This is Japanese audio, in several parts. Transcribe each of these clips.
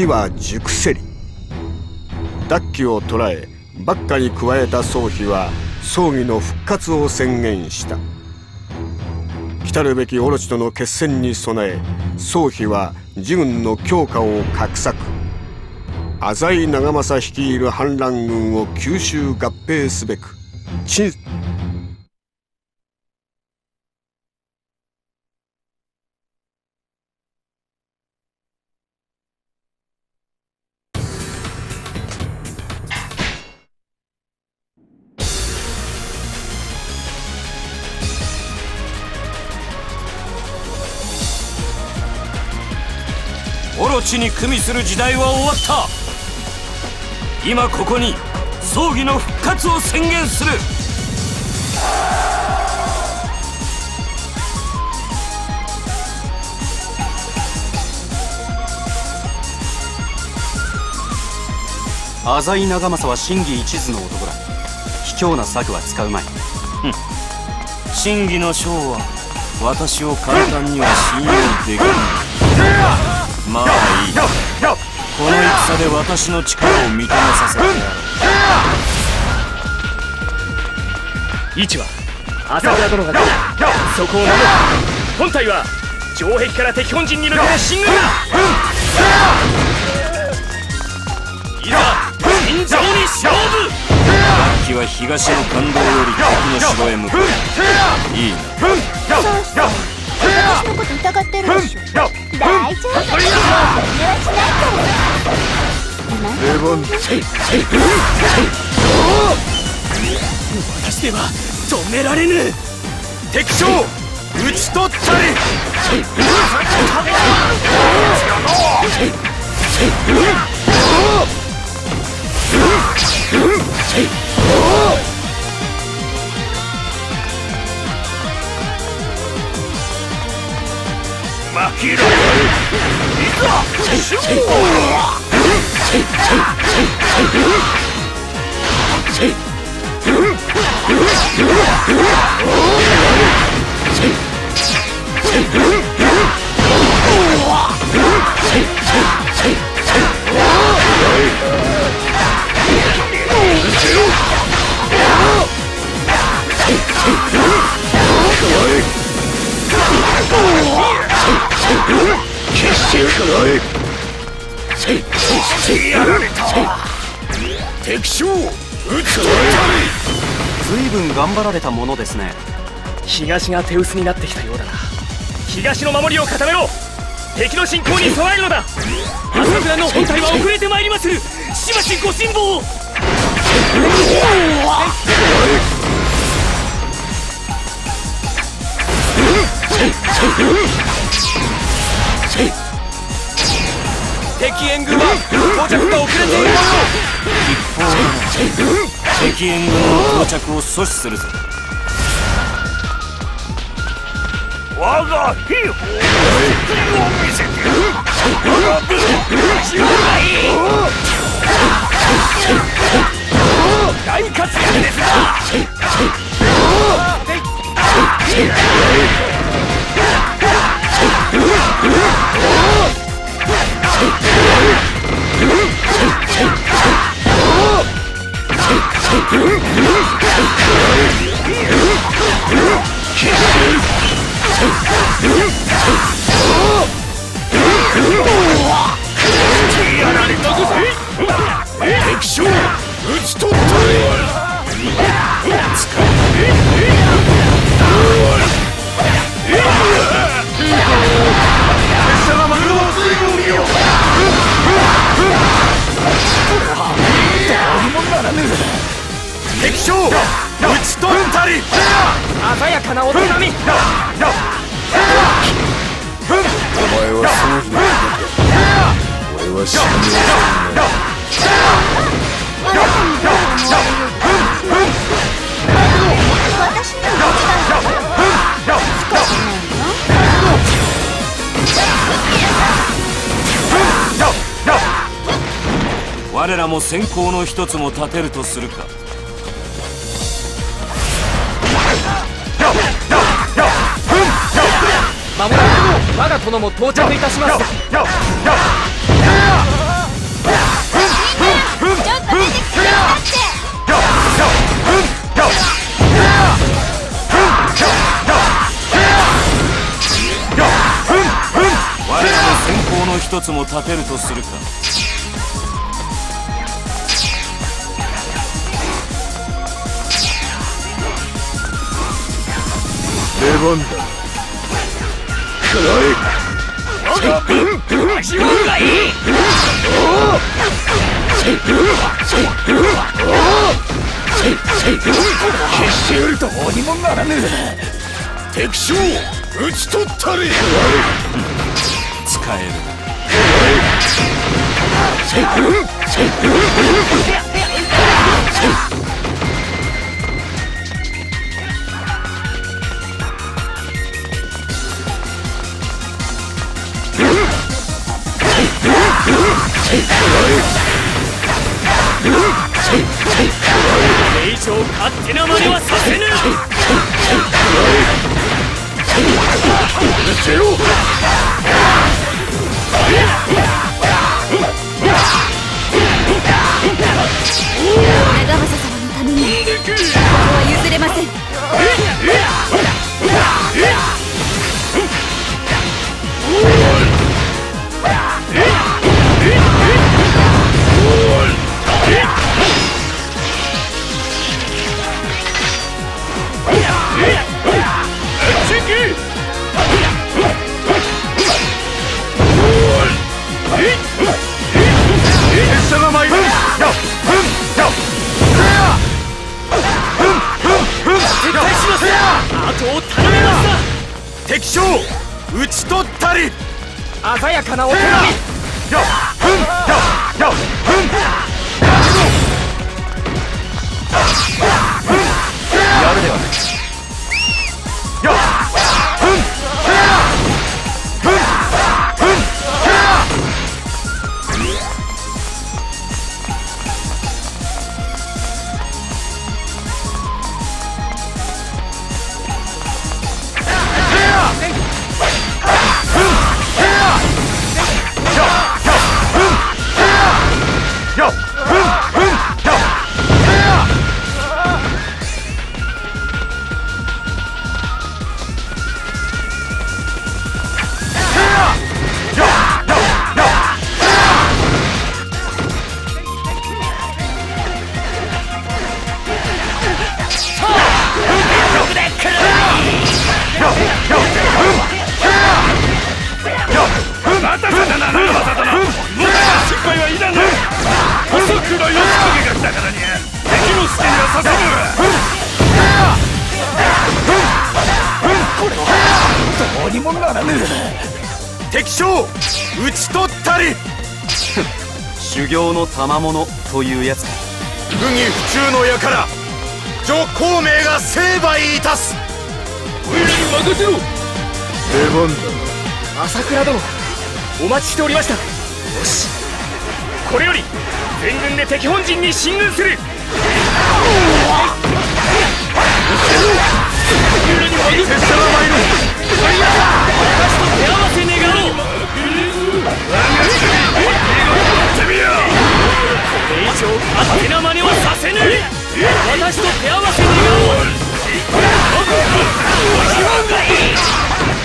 火は熟せり。ダッキを捕らえバッカに加えた宗妃は葬儀の復活を宣言した。来るべきオロチとの決戦に備え宗妃は自軍の強化を画策。浅井長政率いる反乱軍を吸収合併すべく陳オロチに組みする時代は終わった。今ここに葬儀の復活を宣言する。浅井長政は真偽一途の男だ。卑怯な策は使うまい。真偽の将は私を簡単には信用できないまあいいこの戦で私の力を認めさせてやろう一は朝倉殿がそこを守る本体は城壁から敵本陣に抜けて進軍だいざ尋常に勝負楽器は東の感動より敵の城へ向かういいな私のこと疑ってるでしょ大丈夫もうそれはしないからレバン私では止められぬ敵将討ち取ったり負けろいざ決してやられた敵将撃つと随分頑張られたものですね。東が手薄になってきたようだな。東の守りを固めろ。敵の侵攻に備えるのだ。朝倉の本体は遅れてまいりまする。しばしご辛抱を敵援軍は到着が遅れている。一方敵援軍の到着を阻止するぞ。我が兵法を見せてやる敵将討ち取ったり鮮やかなお手並みお前はその日の俺は死ぬようとし私には我らも先行の一つも立てるとするか我が殿も到着いたしましたのの一つも立てるとするか出番だしてやるとどうにもならぬ敵将討ち取ったり使えるれ以上勝手な真似はさせぬ長政敵将討ち取ったり。た鮮やかなお手並みやっふんやっやっふんやる。ではない賜物というやつか。不義不忠の輩上孔明が成敗いたす。おいらに任せろ。出番だ朝倉殿お待ちしておりました。よし。これより全軍で敵本陣に進軍する。拙者が参る私と手合わせ願おう。これ以上勝手な真似はさせぬ。私と手合わせ願おう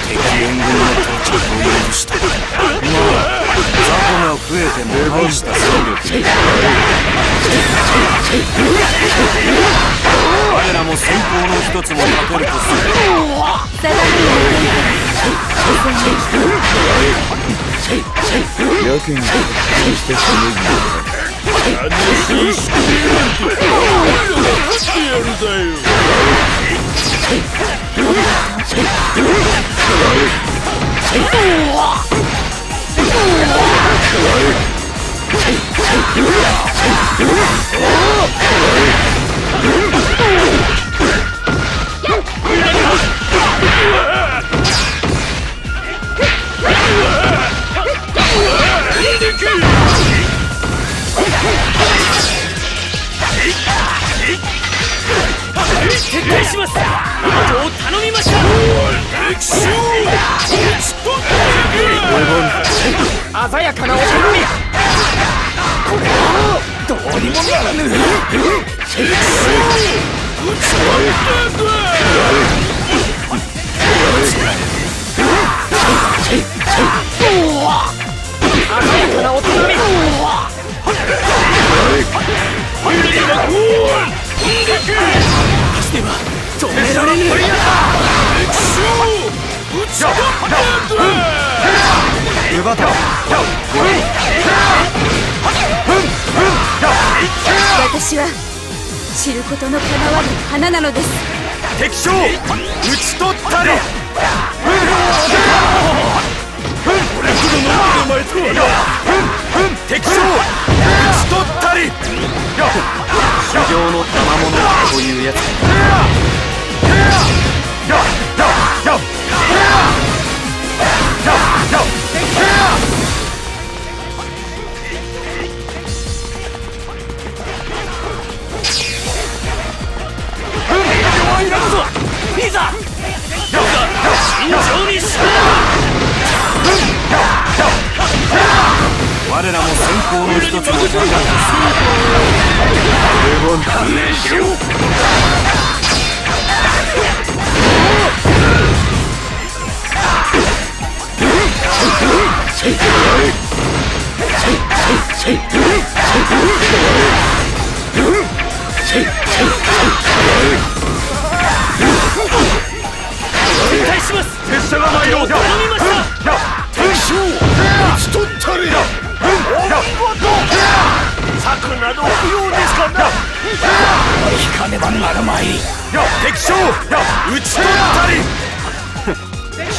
敵援軍の到着を許したまあ雑魚が増えても大した戦力に我らも先方の一つも立てるとする相模やけにしてこの撤私は知ることのかなわぬ花なのです。敵将討ち取ったれ俺ほど生で前とはな敵将討ち取ったり。史上の賜物というやつ。我らも先行の一つを考え観念しろ撤退します拙者が参ろう頼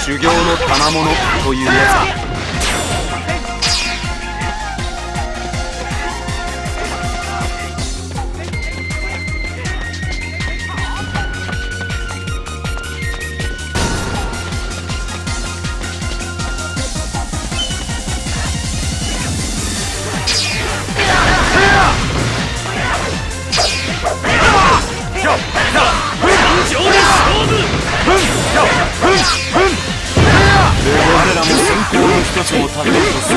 修行の賜物というやつだ。を立てるとす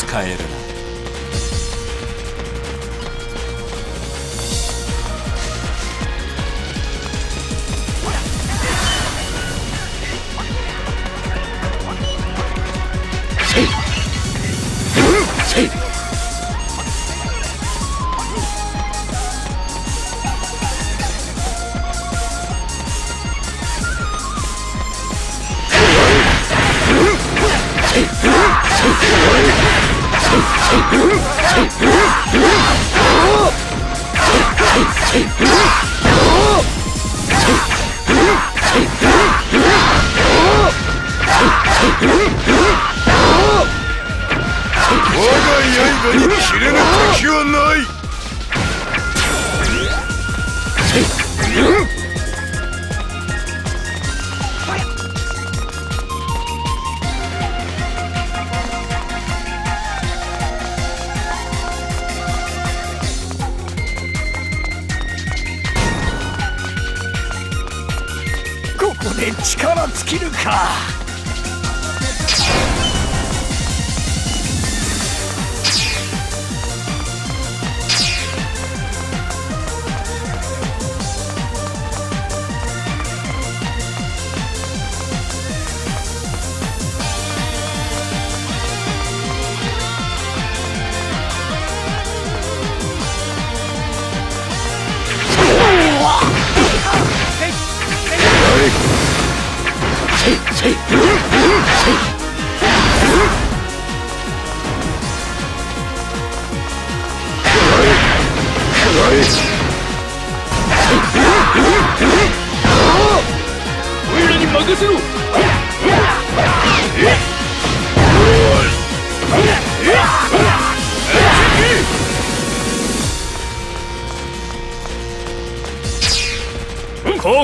使えるなが刃に切れぬ敵はない。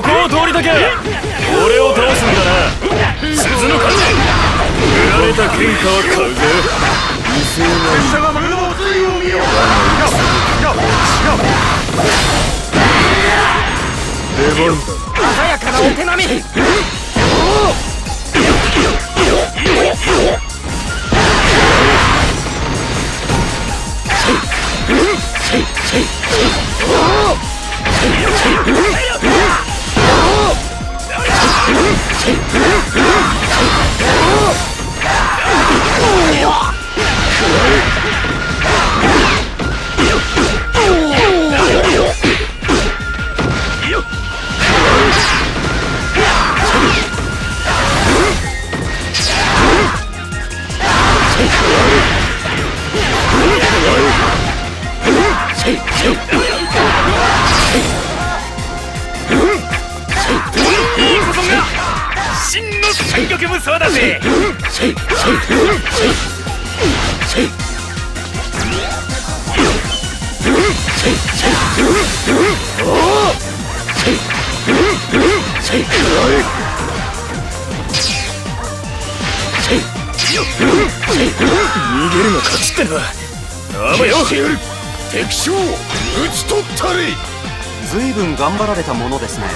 こを通り抜け俺を倒すんだな。鈴の勝ち。振られた喧嘩は買うぜ。威勢がいいをだ鮮やかなお手並み Hey, るが勝ちってのはあばよ敵将討ち取ったり。随分頑張られたものですね。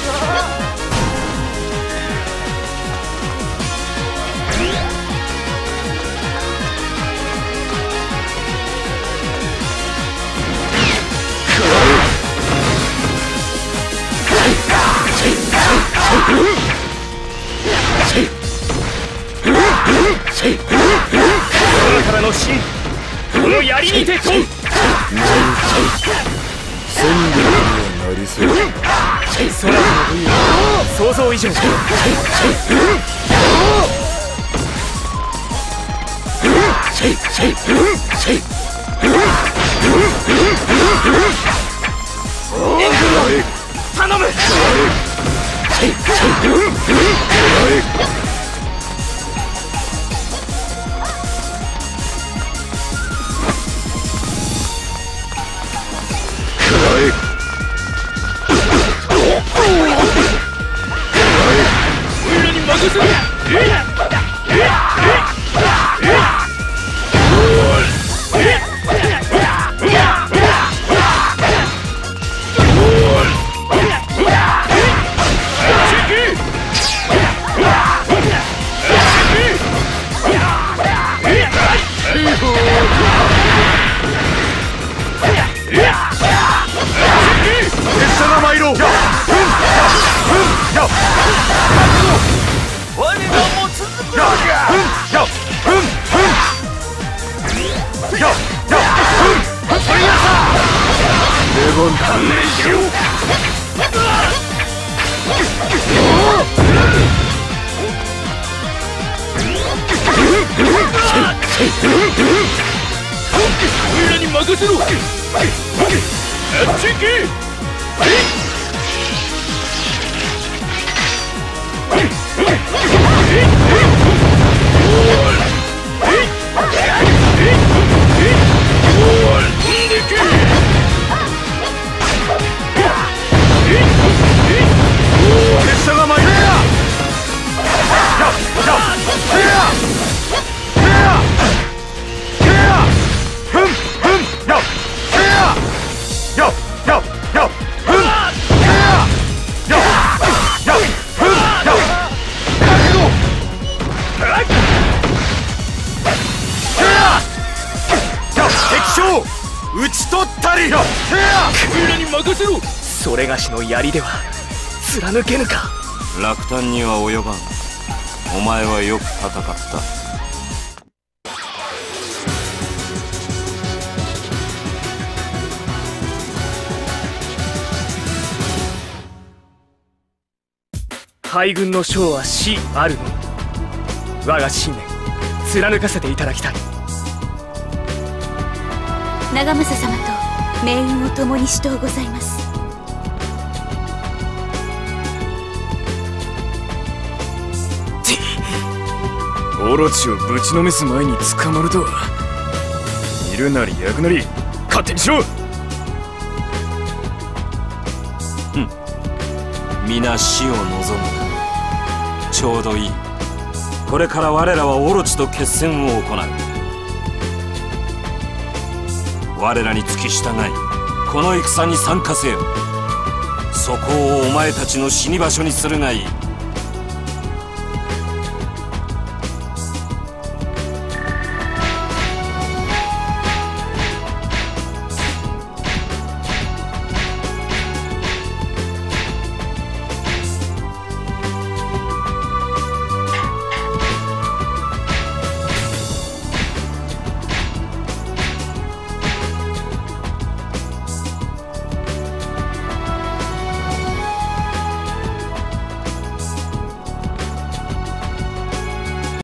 空以上。の槍では貫けぬか。落胆には及ばん。お前はよく戦った。敗軍の将は死あるの。み我が信念貫かせていただきたい。長政様と命運を共にしとうございますオロチをぶちのめす前に捕まるとは。煮るなり焼くなり勝手にしろ。皆死を望むちょうどいい。これから我らはオロチと決戦を行う。我らに付き従いこの戦に参加せよ。そこをお前たちの死に場所にするがいい。